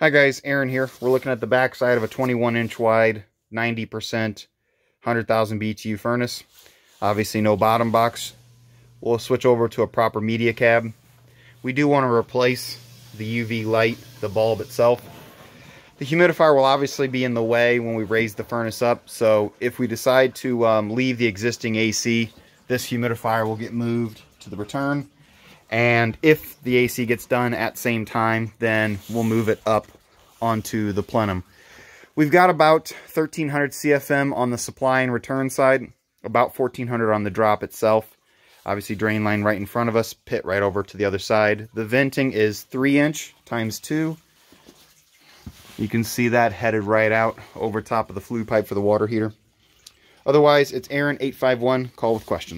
Hi guys, Aaron here. We're looking at the back side of a 21 inch wide, 90%, 100,000 BTU furnace. Obviously no bottom box. We'll switch over to a proper media cab. We do want to replace the UV light, the bulb itself. The humidifier will obviously be in the way when we raise the furnace up, so if we decide to um, leave the existing AC, this humidifier will get moved to the return and if the AC gets done at same time, then we'll move it up onto the plenum. We've got about 1300 CFM on the supply and return side, about 1400 on the drop itself. Obviously drain line right in front of us, pit right over to the other side. The venting is 3 inch times 2. You can see that headed right out over top of the flue pipe for the water heater. Otherwise, it's Aaron851. Call with questions.